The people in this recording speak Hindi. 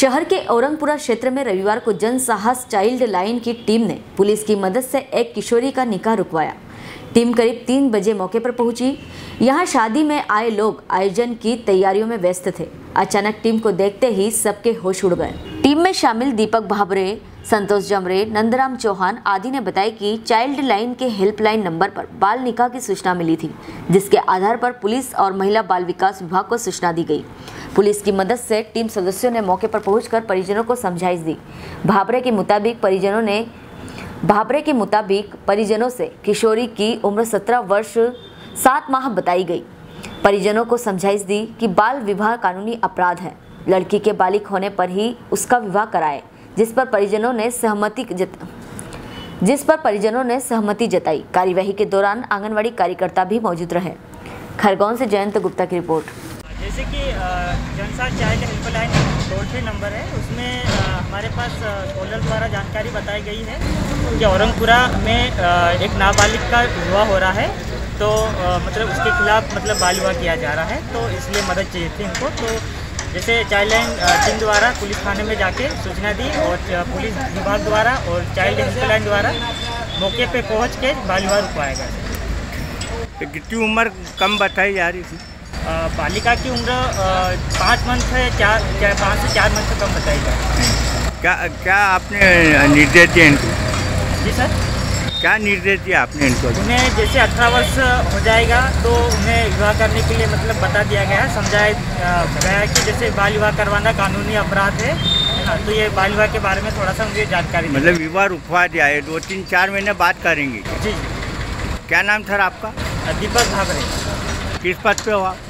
शहर के औरंगपुरा क्षेत्र में रविवार को जन साहस चाइल्ड लाइन की टीम ने पुलिस की मदद से एक किशोरी का निकाह रुकवाया। टीम करीब तीन बजे मौके पर पहुँची। यहाँ शादी में आए लोग आयोजन की तैयारियों में व्यस्त थे। अचानक टीम को देखते ही सबके होश उड़ गए। टीम में शामिल दीपक भाबरे, संतोष जमरे, नंदराम चौहान आदि ने बताया कि चाइल्ड लाइन के हेल्पलाइन नंबर पर बाल निकाह की सूचना मिली थी, जिसके आधार पर पुलिस और महिला बाल विकास विभाग को सूचना दी गई। पुलिस की मदद से टीम सदस्यों ने मौके पर पहुंचकर परिजनों को समझाइश दी। भाबरे के मुताबिक परिजनों ने भाबरे के मुताबिक परिजनों से किशोरी की उम्र 17 वर्ष, सात माह बताई गई। परिजनों को समझाइश दी कि बाल विवाह कानूनी अपराध है। लड़की के बालिक होने पर ही उसका विवाह कराए, जिस पर परिजनों ने सहमति जिस पर परिजनों ने सहमति जताई। कार्यवाही के दौरान आंगनवाड़ी कार्यकर्ता भी मौजूद रहे। खरगोन से जयंत गुप्ता की रिपोर्ट। जैसे कि जनसार child helpline toll free number है। उसमें हमारे पास सोलर द्वारा जानकारी बताई गई है कि औरंगपुरा में एक नाबालिग का विवाह हो रहा है। तो मतलब उसके खिलाफ मतलब बाल विवाह किया जा रहा है। तो इसलिए मदद चाहिए थी उनको तो जैसे चाइल्ड लाइन टीम द्वारा, पुलिस थाने में जाके सूचना दी और पुलिस विभाग द्वारा और चाइल्ड हेल्पलाइन द्वारा मौके पे पहुँच के बाल विवाह रुकवाया गया। तो कितनी उम्र कम बताई जा रही थी? बालिका की उम्र पाँच मंथ है चार चार पाँच से चार मंथ से कम बताई जाए। क्या क्या आपने निर्देश दिए इनको? जी सर। क्या निर्देश दिया आपने इनको? उन्हें जैसे अठारह वर्ष हो जाएगा तो उन्हें विवाह करने के लिए मतलब बता दिया गया है समझाया गया कि जैसे बाल विवाह करवाना कानूनी अपराध है। है तो ये बाल विवाह के बारे में थोड़ा सा मुझे जानकारी मतलब विवाह रुकवा दिया है दो तीन चार महीने बात करेंगे। जी क्या नाम सर आपका? दीपक भाबरे किस पद पे हो आप?